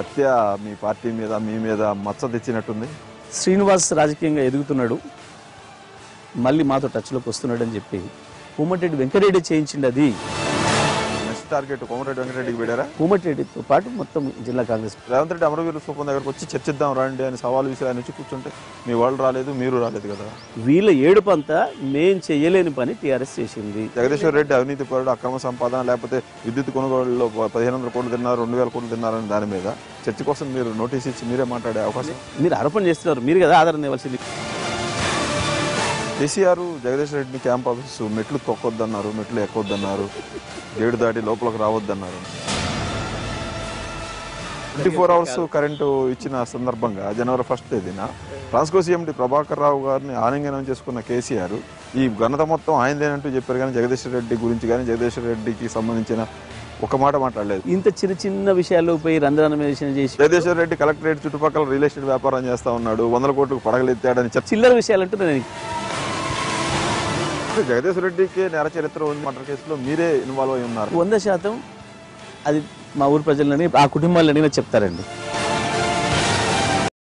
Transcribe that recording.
హత్య మీ పార్టీ మీద మీ మీద మచ్చ తెచ్చినట్టుంది. శ్రీనివాస్ రాజకీయంగా ఎదుగుతున్నాడు. మళ్ళీ మాతో టచ్లోకి వస్తున్నాడు అని చెప్పి. కోమటిరెడ్డి వెంకరెడ్డి చేయించింది అది. టార్గెట్? కోమరెడ్డి వెంకటరెడ్డికి పెట్టారా? కోమటిరెడ్డితో పాటు మొత్తం జిల్లా కాంగ్రెస్ రేవంత్ రెడ్డి అమరవీర స్థూపం దగ్గరకు వచ్చి చర్చిద్దాం రండి అని సవాల్ విసిరి ఆయన వచ్చి కూర్చుంటే మీ వాళ్ళు రాలేదు మీరు రాలేదు కదా? వీళ్ళ ఏడుపు అంతా మేం చేయలేని పని టీఆర్ఎస్ చేసింది. జగదీశ్వర్ రెడ్డి అవినీతి పరుడు అక్రమ సంపాదన లేకపోతే విద్యుత్ కొనుగోలులో పదిహేను వందల కోట్లు తిన్నారు రెండు వేల కోట్లు తిన్నారని దాని మీద చర్చ కోసం మీరు నోటీస్ ఇచ్చి మీరే మాట్లాడే అవకాశం? మీరు ఆరోపణ చేస్తున్నారు మీరు కదా ఆధారం ఇవ్వాల్సింది. కేసీఆర్ జగదీష్ రెడ్డిని క్యాంప్ ఆఫీస్ మెట్లు తొక్కొద్దన్నారు మెట్లు ఎక్కొద్దన్నారు గేడు దాటి లోపలికి రావద్దన్నారు. ట్వంటీ ఫోర్ అవర్స్ కరెంటు ఇచ్చిన సందర్భంగా జనవరి ఫస్ట్ తేదీన ట్రాన్స్కో సీఎండి ప్రభాకర్ రావు గారిని ఆలింగనం చేసుకున్న కేసీఆర్ ఈ ఘనత మొత్తం ఆయనదేనంటూ చెప్పారు కానీ జగదీష్ రెడ్డి గురించి కానీ జగదీష్ రెడ్డికి సంబంధించిన ఒక మాట మాట్లాడలేదు. ఇంత చిన్న చిన్న విషయాల్లో పోయి రంధ్రాన్వేషణ చేసి జగదీశ్వర్ రెడ్డి కలెక్టరేట్ చుట్టుపక్కల రియల్ ఎస్టేట్ వ్యాపారం చేస్తా ఉన్నాడు వందల కోట్లకు పడగలెత్తాడని చిల్లర విషయాలంటూ నేను. జగదీశ్వర్ రెడ్డికి నేర చరిత్ర ఉంది మటర్ కేసులో మీరే ఇన్వాల్వ్ అయి ఉన్నారు. వంద శాతం అది మా ఊరు ప్రజలని ఆ కుటుంబాలని చెప్తారండి.